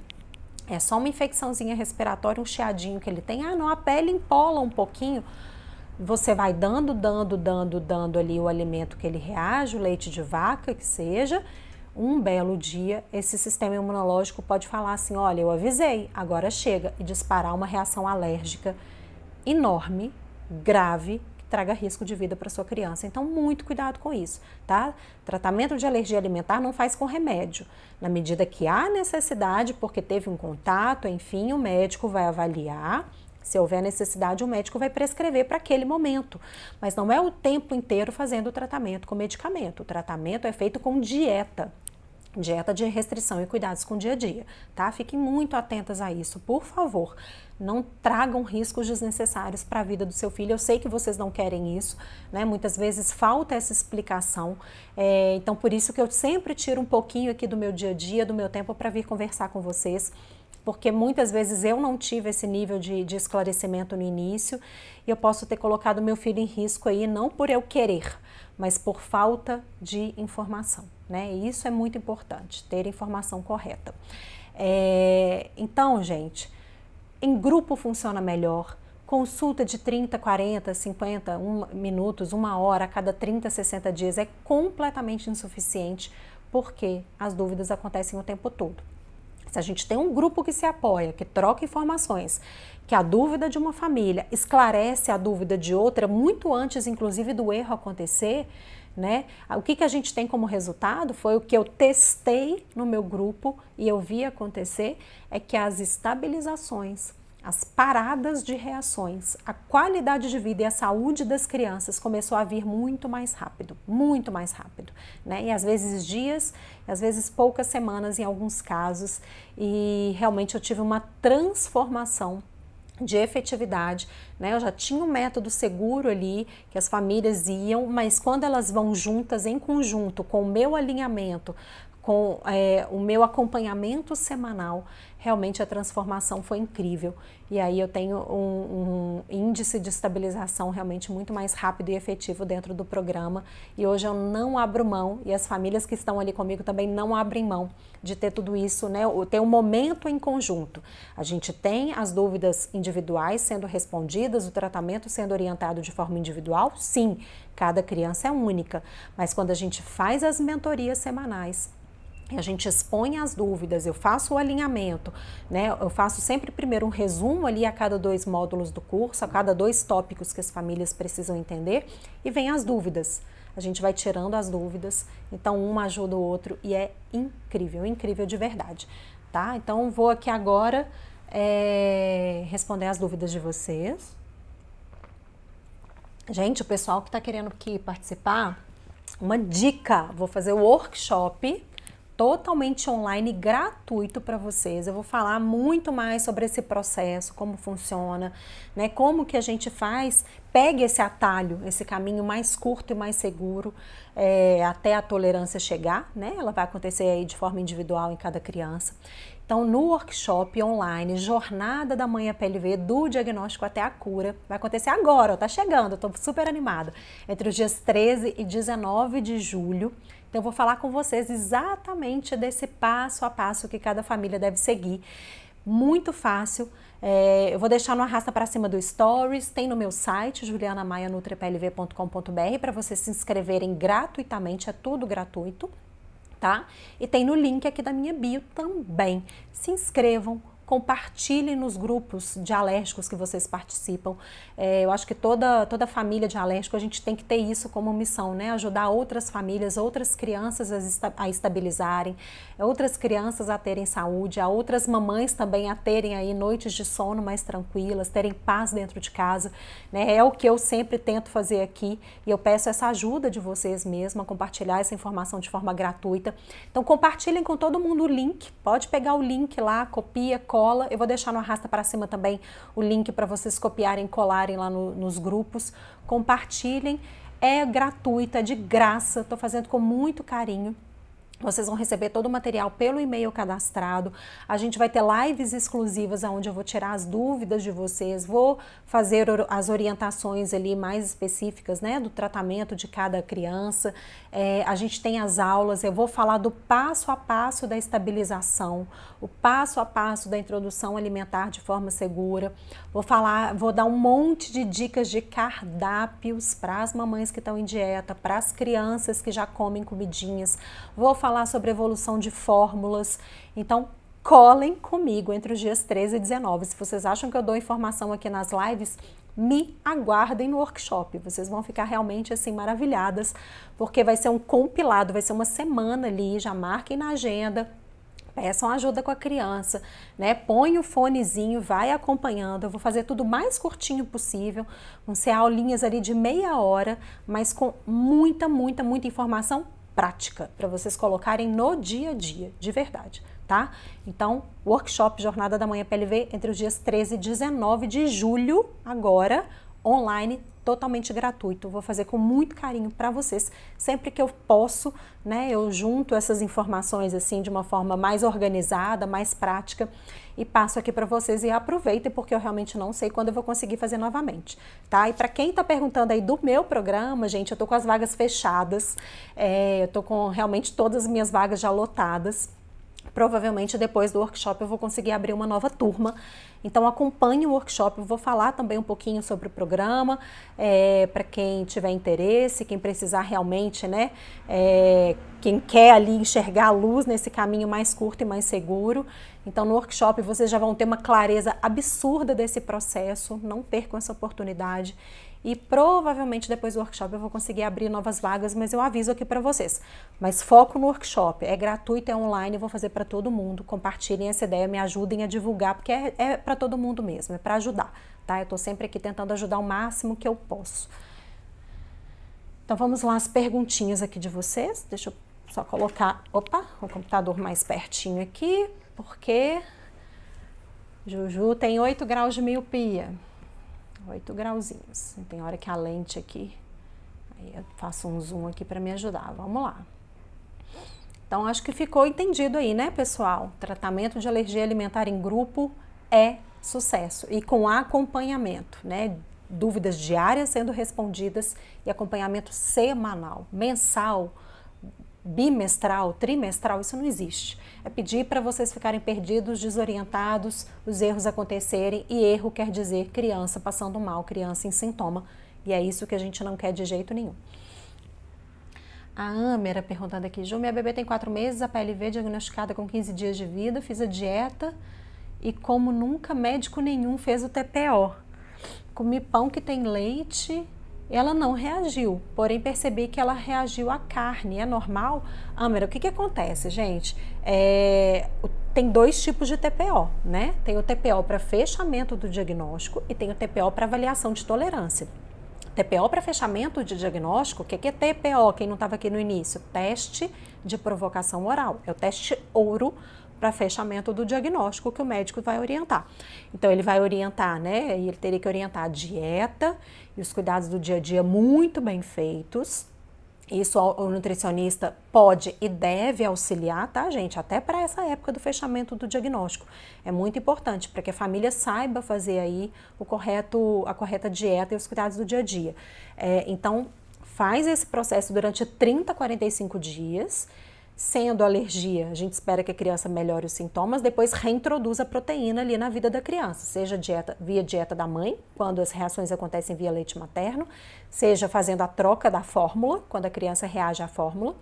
é só uma infecçãozinha respiratória, um chiadinho que ele tem, ah, não, a pele empola um pouquinho. Você vai dando, dando, dando, dando ali o alimento que ele reage, o leite de vaca, que seja. Um belo dia, esse sistema imunológico pode falar assim: olha, eu avisei, agora chega, e disparar uma reação alérgica enorme grave que traga risco de vida para sua criança. Então, muito cuidado com isso, tá? Tratamento de alergia alimentar não faz com remédio. Na medida que há necessidade, porque teve um contato, enfim, o médico vai avaliar. Se houver necessidade, o médico vai prescrever para aquele momento. Mas não é o tempo inteiro fazendo o tratamento com medicamento. O tratamento é feito com dieta dieta de restrição e cuidados com o dia a dia, tá? Fiquem muito atentas a isso, por favor. Não tragam riscos desnecessários para a vida do seu filho. Eu sei que vocês não querem isso, né? Muitas vezes falta essa explicação. É, então, por isso que eu sempre tiro um pouquinho aqui do meu dia a dia, do meu tempo, para vir conversar com vocês porque muitas vezes eu não tive esse nível de, de, esclarecimento no início e eu posso ter colocado meu filho em risco aí, não por eu querer, mas por falta de informação né? E isso é muito importante, ter informação correta. É, então, gente, em grupo funciona melhor, Consulta de 30, 40, 50 um, minutos, uma hora a cada 30, 60 dias é completamente insuficiente porque as dúvidas acontecem o tempo todo. Se a gente tem um grupo que se apoia, que troca informações, que a dúvida de uma família esclarece a dúvida de outra muito antes, inclusive, do erro acontecer, né? O que, que a gente tem como resultado foi o que eu testei no meu grupo e eu vi acontecer é que as estabilizações, as paradas de reações, a qualidade de vida e a saúde das crianças começou a vir muito mais rápido, muito mais rápido, né? E às vezes dias, às vezes poucas semanas em alguns casos, e realmente eu tive uma transformação de efetividade, né? Eu já tinha um método seguro ali que as famílias iam, mas quando elas vão juntas em conjunto com o meu alinhamento, com é, o meu acompanhamento semanal, realmente a transformação foi incrível. E aí eu tenho um, um, índice de estabilização realmente muito mais rápido e efetivo dentro do programa. E hoje eu não abro mão, e as famílias que estão ali comigo também não abrem mão de ter tudo isso, né? Ter um momento em conjunto. A gente tem as dúvidas individuais sendo respondidas, o tratamento sendo orientado de forma individual, sim, cada criança é única. Mas quando a gente faz as mentorias semanais, a gente expõe as dúvidas, eu faço o alinhamento, né? Eu faço sempre primeiro um resumo ali a cada dois módulos do curso, a cada dois tópicos que as famílias precisam entender e vem as dúvidas. A gente vai tirando as dúvidas, então um ajuda o outro e é incrível, incrível de verdade, tá? Então vou aqui agora é, responder as dúvidas de vocês. Gente, o pessoal que está querendo aqui participar, uma dica, vou fazer o workshop totalmente online, gratuito para vocês. Eu vou falar muito mais sobre esse processo, como funciona, né? Como que a gente faz, pegue esse atalho, esse caminho mais curto e mais seguro é, até a tolerância chegar, né? Ela vai acontecer aí de forma individual em cada criança. Então, no workshop online, Jornada da Mãe PLV, do diagnóstico até a cura, vai acontecer agora, tá chegando, estou super animada. Entre os dias 13 e 19 de julho. Então, eu vou falar com vocês exatamente desse passo a passo que cada família deve seguir. Muito fácil. É, eu vou deixar no arrasta para cima do Stories, tem no meu site, julianamaianutriplv.com.br, para vocês se inscreverem gratuitamente, é tudo gratuito, tá? E tem no link aqui da minha bio também. Se inscrevam, compartilhem nos grupos de alérgicos que vocês participam. É, eu acho que toda, toda família de alérgico, a gente tem que ter isso como missão, né? Ajudar outras famílias, outras crianças a, esta, a estabilizarem, outras crianças a terem saúde, a outras mamães também a terem aí noites de sono mais tranquilas, terem paz dentro de casa, né? É o que eu sempre tento fazer aqui e eu peço essa ajuda de vocês mesmos a compartilhar essa informação de forma gratuita. Então compartilhem com todo mundo o link, pode pegar o link lá, copia, cola. Eu vou deixar no Arrasta para Cima também o link para vocês copiarem, colarem lá no, nos grupos. Compartilhem. É gratuita, é de graça. Estou fazendo com muito carinho. Vocês vão receber todo o material pelo e-mail cadastrado. A gente vai ter lives exclusivas onde eu vou tirar as dúvidas de vocês, vou fazer as orientações ali mais específicas, né, do tratamento de cada criança. É, a gente tem as aulas, eu vou falar do passo a passo da estabilização, o passo a passo da introdução alimentar de forma segura. Vou falar, vou dar um monte de dicas de cardápios para as mamães que estão em dieta, para as crianças que já comem comidinhas. Vou falar falar sobre evolução de fórmulas. Então, colhem comigo entre os dias 13 e 19. Se vocês acham que eu dou informação aqui nas lives, me aguardem no workshop. Vocês vão ficar realmente assim maravilhadas, porque vai ser um compilado, vai ser uma semana ali, já marquem na agenda. Peçam ajuda com a criança, né? Põe o fonezinho, vai acompanhando. Eu vou fazer tudo mais curtinho possível. Vão ser aulinhas ali de meia hora, mas com muita, muita, muita informação prática para vocês colocarem no dia a dia, de verdade, tá? Então, workshop Jornada da Manhã PLV entre os dias 13 e 19 de julho, agora, online, totalmente gratuito. Vou fazer com muito carinho para vocês. Sempre que eu posso, né, eu junto essas informações assim de uma forma mais organizada, mais prática e passo aqui para vocês e aproveitem porque eu realmente não sei quando eu vou conseguir fazer novamente, tá? E para quem está perguntando aí do meu programa, gente, eu tô com as vagas fechadas, é, eu tô com realmente todas as minhas vagas já lotadas provavelmente depois do workshop eu vou conseguir abrir uma nova turma. Então acompanhe o workshop, eu vou falar também um pouquinho sobre o programa, é, para quem tiver interesse, quem precisar realmente, né, é, quem quer ali enxergar a luz nesse caminho mais curto e mais seguro. Então no workshop vocês já vão ter uma clareza absurda desse processo, não percam essa oportunidade. E provavelmente depois do workshop eu vou conseguir abrir novas vagas, mas eu aviso aqui para vocês. Mas foco no workshop, é gratuito, é online, eu vou fazer para todo mundo. Compartilhem essa ideia, me ajudem a divulgar, porque é, é para todo mundo mesmo, é para ajudar, tá? Eu estou sempre aqui tentando ajudar o máximo que eu posso. Então vamos lá as perguntinhas aqui de vocês. Deixa eu só colocar, opa, o computador mais pertinho aqui, porque Juju tem 8 graus de miopia. 8 grauzinhos. Tem hora que a lente aqui, aí eu faço um zoom aqui para me ajudar. Vamos lá. Então, acho que ficou entendido aí, né, pessoal? Tratamento de alergia alimentar em grupo é sucesso e com acompanhamento, né? Dúvidas diárias sendo respondidas e acompanhamento semanal, mensal, bimestral, trimestral, isso não existe. É pedir para vocês ficarem perdidos, desorientados, os erros acontecerem, e erro quer dizer criança passando mal, criança em sintoma, e é isso que a gente não quer de jeito nenhum. A Amera perguntando aqui, Ju, minha bebê tem quatro meses, a PLV diagnosticada com 15 dias de vida, fiz a dieta e como nunca médico nenhum fez o TPO. Comi pão que tem leite ela não reagiu, porém percebi que ela reagiu à carne. É normal? Amera, o que, que acontece, gente? É, tem dois tipos de TPO, né? Tem o TPO para fechamento do diagnóstico e tem o TPO para avaliação de tolerância. TPO para fechamento de diagnóstico, o que, que é TPO? Quem não estava aqui no início? Teste de provocação oral. É o teste ouro para fechamento do diagnóstico que o médico vai orientar. Então, ele vai orientar, né? Ele teria que orientar a dieta e os cuidados do dia a dia muito bem feitos. Isso o nutricionista pode e deve auxiliar, tá, gente? Até para essa época do fechamento do diagnóstico. É muito importante para que a família saiba fazer aí o correto, a correta dieta e os cuidados do dia a dia. É, então, faz esse processo durante 30, 45 dias Sendo alergia, a gente espera que a criança melhore os sintomas, depois reintroduz a proteína ali na vida da criança, seja dieta, via dieta da mãe, quando as reações acontecem via leite materno, seja fazendo a troca da fórmula, quando a criança reage à fórmula,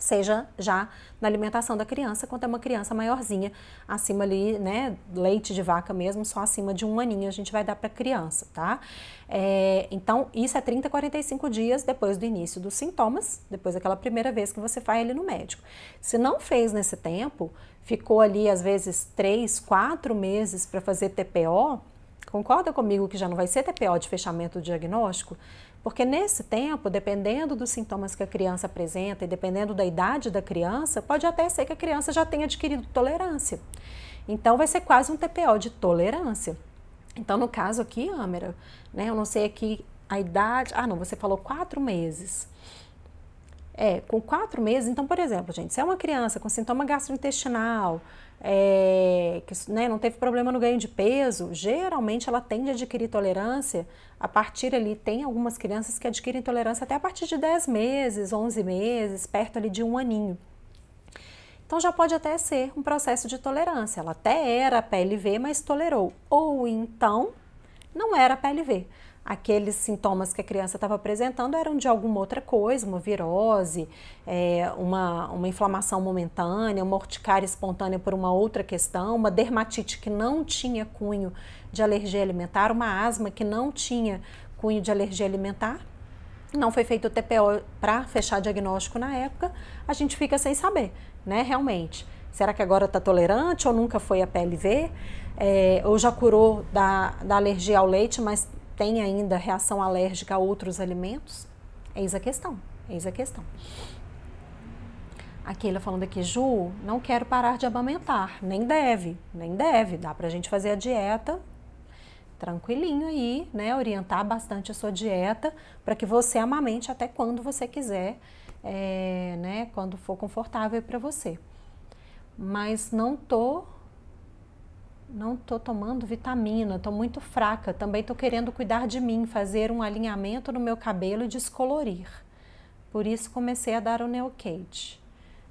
seja já na alimentação da criança, quando é uma criança maiorzinha, acima ali, né, leite de vaca mesmo, só acima de um aninho a gente vai dar para criança, tá? É, então, isso é 30, 45 dias depois do início dos sintomas, depois daquela primeira vez que você vai ali no médico. Se não fez nesse tempo, ficou ali às vezes 3, 4 meses para fazer TPO, concorda comigo que já não vai ser TPO de fechamento do diagnóstico? Porque nesse tempo, dependendo dos sintomas que a criança apresenta e dependendo da idade da criança, pode até ser que a criança já tenha adquirido tolerância. Então, vai ser quase um TPO de tolerância. Então, no caso aqui, Âmera, né, eu não sei aqui a idade. Ah, não, você falou quatro meses. É, com quatro meses, então, por exemplo, gente, se é uma criança com sintoma gastrointestinal, é, que né, não teve problema no ganho de peso, geralmente ela tende a adquirir tolerância a partir ali, tem algumas crianças que adquirem tolerância até a partir de 10 meses, 11 meses, perto ali de um aninho. Então já pode até ser um processo de tolerância. Ela até era PLV, mas tolerou. Ou então não era PLV aqueles sintomas que a criança estava apresentando eram de alguma outra coisa, uma virose, é, uma, uma inflamação momentânea, uma urticária espontânea por uma outra questão, uma dermatite que não tinha cunho de alergia alimentar, uma asma que não tinha cunho de alergia alimentar. Não foi feito o TPO para fechar diagnóstico na época, a gente fica sem saber, né, realmente. Será que agora está tolerante ou nunca foi a PLV? É, ou já curou da, da alergia ao leite, mas tem ainda reação alérgica a outros alimentos? Eis a questão, eis a questão. A Keila falando aqui, Ju, não quero parar de amamentar. Nem deve, nem deve. Dá pra gente fazer a dieta tranquilinho aí, né? Orientar bastante a sua dieta para que você amamente até quando você quiser, é, né? Quando for confortável para você. Mas não tô não estou tomando vitamina, estou muito fraca, também estou querendo cuidar de mim, fazer um alinhamento no meu cabelo e descolorir. Por isso comecei a dar o Neocate.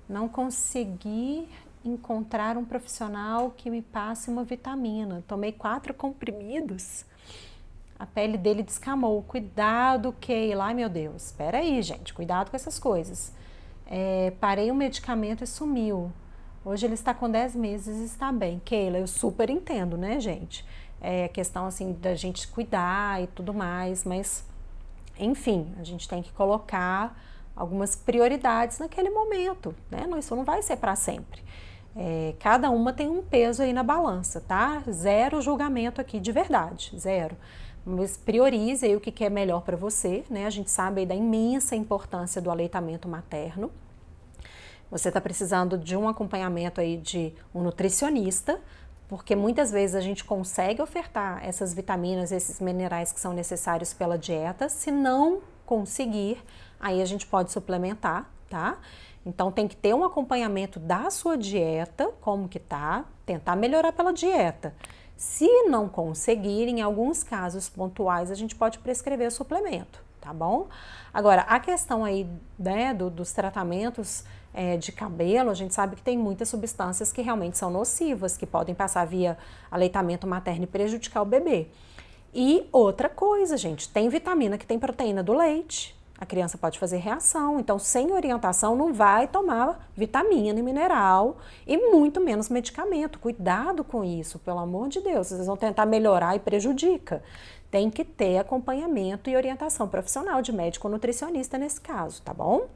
Não consegui encontrar um profissional que me passe uma vitamina. Tomei quatro comprimidos, a pele dele descamou. Cuidado, Keila. Ai, meu Deus. Espera aí, gente. Cuidado com essas coisas. É, parei o medicamento e sumiu. Hoje ele está com 10 meses e está bem. Keila, eu super entendo, né, gente? É questão, assim, da gente cuidar e tudo mais, mas, enfim, a gente tem que colocar algumas prioridades naquele momento, né? Isso não vai ser para sempre. É, cada uma tem um peso aí na balança, tá? Zero julgamento aqui de verdade, zero. Mas priorize aí o que é melhor para você, né? A gente sabe aí da imensa importância do aleitamento materno. Você está precisando de um acompanhamento aí de um nutricionista, porque muitas vezes a gente consegue ofertar essas vitaminas, esses minerais que são necessários pela dieta. Se não conseguir, aí a gente pode suplementar, tá? Então tem que ter um acompanhamento da sua dieta, como que tá, tentar melhorar pela dieta. Se não conseguir, em alguns casos pontuais, a gente pode prescrever suplemento, tá bom? Agora, a questão aí né, do, dos tratamentos é, de cabelo, a gente sabe que tem muitas substâncias que realmente são nocivas, que podem passar via aleitamento materno e prejudicar o bebê. E outra coisa, gente, tem vitamina que tem proteína do leite, a criança pode fazer reação. Então, sem orientação, não vai tomar vitamina e mineral e muito menos medicamento. Cuidado com isso, pelo amor de Deus. Vocês vão tentar melhorar e prejudica. Tem que ter acompanhamento e orientação profissional de médico nutricionista nesse caso, tá bom?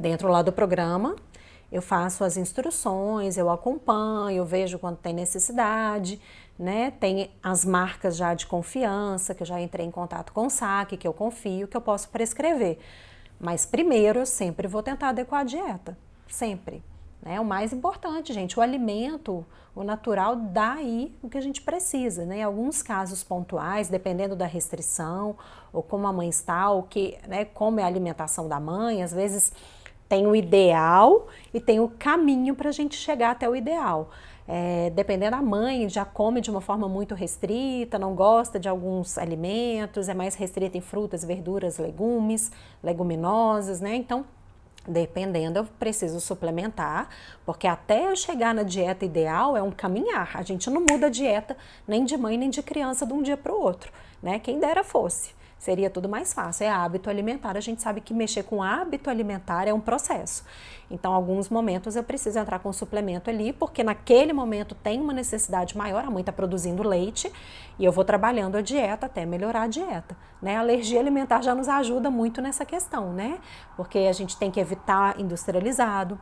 Dentro lá do programa, eu faço as instruções, eu acompanho, eu vejo quando tem necessidade né? Tem as marcas já de confiança, que eu já entrei em contato com o SAC, que eu confio, que eu posso prescrever. Mas primeiro eu sempre vou tentar adequar a dieta, sempre. Né? O mais importante, gente, o alimento, o natural, dá aí o que a gente precisa. Né? Em alguns casos pontuais, dependendo da restrição, ou como a mãe está, ou que, né, como é a alimentação da mãe, às vezes tem o ideal e tem o caminho para a gente chegar até o ideal. É, dependendo da mãe, já come de uma forma muito restrita, não gosta de alguns alimentos, é mais restrita em frutas, verduras, legumes, leguminosas, né? Então, dependendo, eu preciso suplementar, porque até eu chegar na dieta ideal é um caminhar. A gente não muda a dieta nem de mãe nem de criança de um dia para o outro, né? Quem dera fosse seria tudo mais fácil. É hábito alimentar. A gente sabe que mexer com hábito alimentar é um processo. Então, alguns momentos eu preciso entrar com suplemento ali, porque naquele momento tem uma necessidade maior. A mãe está produzindo leite e eu vou trabalhando a dieta até melhorar a dieta. Né? A alergia alimentar já nos ajuda muito nessa questão, né? Porque a gente tem que evitar industrializado,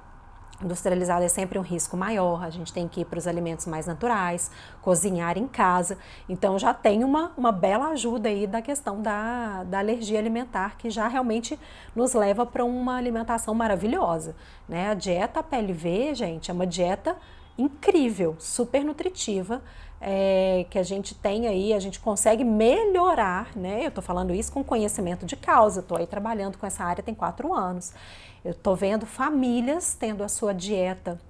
Industrializado é sempre um risco maior, a gente tem que ir para os alimentos mais naturais, cozinhar em casa. Então já tem uma, uma bela ajuda aí da questão da, da alergia alimentar, que já realmente nos leva para uma alimentação maravilhosa. Né? A dieta PLV, gente, é uma dieta incrível, super nutritiva, é, que a gente tem aí, a gente consegue melhorar, né? Eu estou falando isso com conhecimento de causa, estou aí trabalhando com essa área tem quatro anos. Eu estou vendo famílias tendo a sua dieta,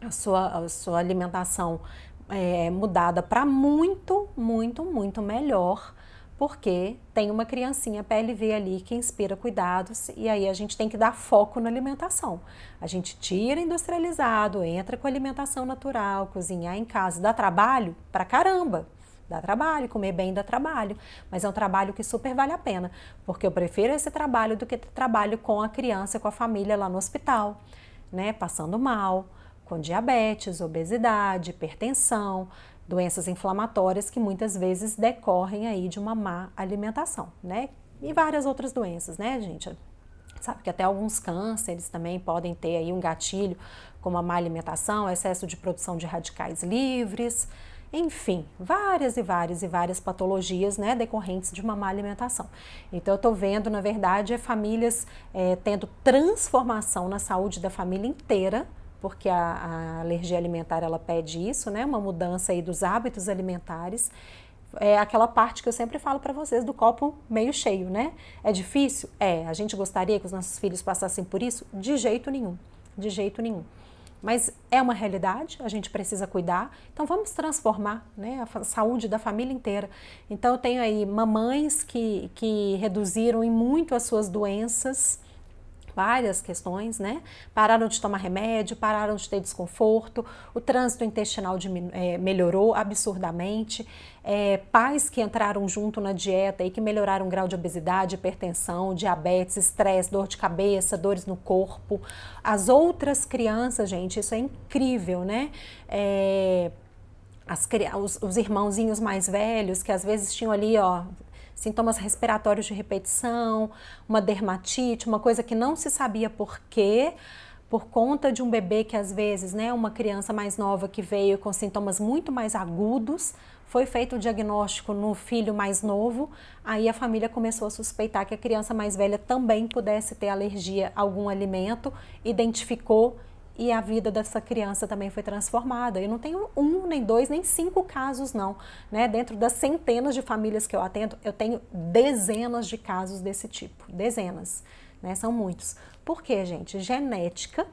a sua, a sua alimentação é, mudada para muito, muito, muito melhor, porque tem uma criancinha PLV ali que inspira cuidados e aí a gente tem que dar foco na alimentação. A gente tira industrializado, entra com alimentação natural, cozinhar em casa, dá trabalho para caramba. Dá trabalho, comer bem dá trabalho, mas é um trabalho que super vale a pena, porque eu prefiro esse trabalho do que trabalho com a criança, com a família lá no hospital, né, passando mal, com diabetes, obesidade, hipertensão, doenças inflamatórias que muitas vezes decorrem aí de uma má alimentação, né? E várias outras doenças, né, gente? Sabe que até alguns cânceres também podem ter aí um gatilho, como a má alimentação, excesso de produção de radicais livres, enfim, várias e várias e várias patologias né, decorrentes de uma má alimentação. Então, eu estou vendo, na verdade, é famílias é, tendo transformação na saúde da família inteira, porque a, a, alergia alimentar ela pede isso, né, uma mudança aí dos hábitos alimentares. É aquela parte que eu sempre falo para vocês do copo meio cheio, né? É difícil? É. A gente gostaria que os nossos filhos passassem por isso? De jeito nenhum. De jeito nenhum mas é uma realidade, a gente precisa cuidar. Então vamos transformar né, a saúde da família inteira. Então eu tenho aí mamães que, que reduziram em muito as suas doenças várias questões, né? Pararam de tomar remédio, pararam de ter desconforto, o trânsito intestinal é, melhorou absurdamente, é, pais que entraram junto na dieta e que melhoraram o grau de obesidade, hipertensão, diabetes, estresse, dor de cabeça, dores no corpo. As outras crianças, gente, isso é incrível, né? É, as, os, os irmãozinhos mais velhos que às vezes tinham ali, ó, sintomas respiratórios de repetição, uma dermatite, uma coisa que não se sabia por quê, por conta de um bebê que às vezes, né, uma criança mais nova que veio com sintomas muito mais agudos, foi feito o diagnóstico no filho mais novo, aí a família começou a suspeitar que a criança mais velha também pudesse ter alergia a algum alimento, identificou e a vida dessa criança também foi transformada. Eu não tenho um, nem dois, nem cinco casos, não. Né? Dentro das centenas de famílias que eu atendo, eu tenho dezenas de casos desse tipo. Dezenas. Né? São muitos. Por quê, gente? Genética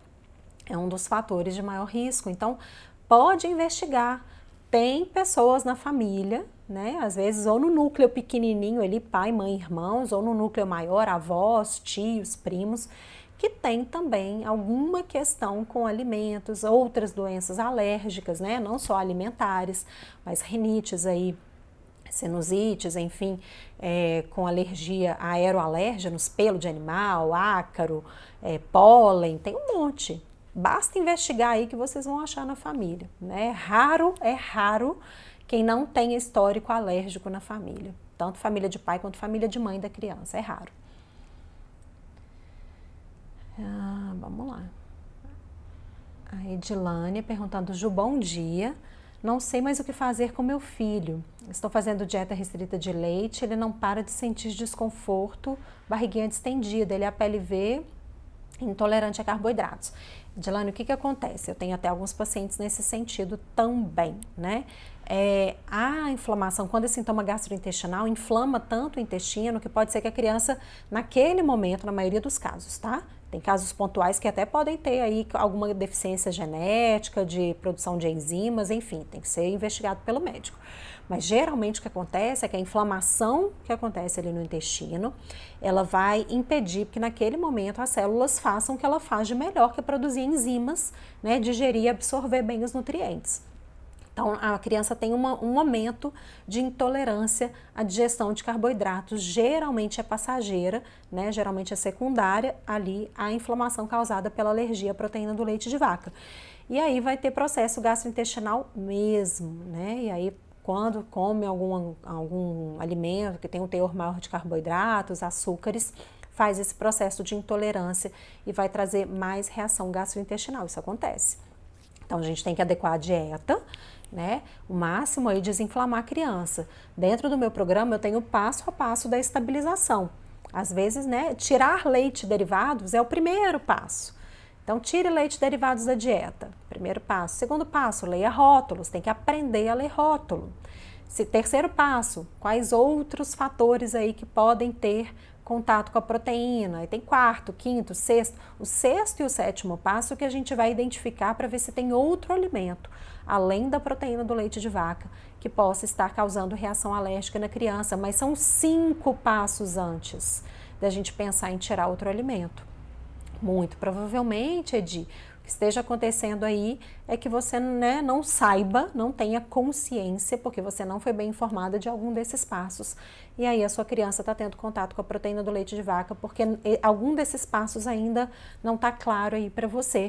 é um dos fatores de maior risco. Então, pode investigar. Tem pessoas na família, né? Às vezes, ou no núcleo pequenininho ali, pai, mãe, irmãos, ou no núcleo maior, avós, tios, primos, que tem também alguma questão com alimentos, outras doenças alérgicas, né? Não só alimentares, mas rinites aí, sinusites, enfim, é, com alergia a aeroalérgenos, pelo de animal, ácaro, é, pólen, tem um monte. Basta investigar aí que vocês vão achar na família, né? Raro, é raro quem não tem histórico alérgico na família, tanto família de pai quanto família de mãe da criança, é raro. Ah, vamos lá. A Edilane perguntando, Ju, bom dia. Não sei mais o que fazer com meu filho. Estou fazendo dieta restrita de leite, ele não para de sentir desconforto, barriguinha distendida, ele é PLV intolerante a carboidratos. Edilane, o que, que acontece? Eu tenho até alguns pacientes nesse sentido também, né? É, a inflamação, quando é sintoma gastrointestinal, inflama tanto o intestino que pode ser que a criança, naquele momento, na maioria dos casos, tá? Tem casos pontuais que até podem ter aí alguma deficiência genética, de produção de enzimas, enfim, tem que ser investigado pelo médico. Mas geralmente o que acontece é que a inflamação que acontece ali no intestino, ela vai impedir que naquele momento as células façam o que ela faz de melhor, que é produzir enzimas, né, digerir e absorver bem os nutrientes. Então, a criança tem uma, um momento de intolerância à digestão de carboidratos, geralmente é passageira, né? geralmente é secundária, ali a inflamação causada pela alergia à proteína do leite de vaca. E aí vai ter processo gastrointestinal mesmo, né? E aí, quando come algum, algum alimento que tem um teor maior de carboidratos, açúcares, faz esse processo de intolerância e vai trazer mais reação gastrointestinal. Isso acontece. Então, a gente tem que adequar a dieta, né? O máximo aí desinflamar a criança. Dentro do meu programa eu tenho passo a passo da estabilização. Às vezes, né, tirar leite derivados é o primeiro passo. Então, tire leite derivados da dieta. Primeiro passo. Segundo passo, leia rótulos. Tem que aprender a ler rótulo. Se, terceiro passo, quais outros fatores aí que podem ter contato com a proteína. E tem quarto, quinto, sexto. O sexto e o sétimo passo que a gente vai identificar para ver se tem outro alimento além da proteína do leite de vaca, que possa estar causando reação alérgica na criança, mas são cinco passos antes da gente pensar em tirar outro alimento. Muito provavelmente, Edi, o que esteja acontecendo aí é que você né, não saiba, não tenha consciência, porque você não foi bem informada de algum desses passos. E aí a sua criança está tendo contato com a proteína do leite de vaca, porque algum desses passos ainda não está claro aí para você.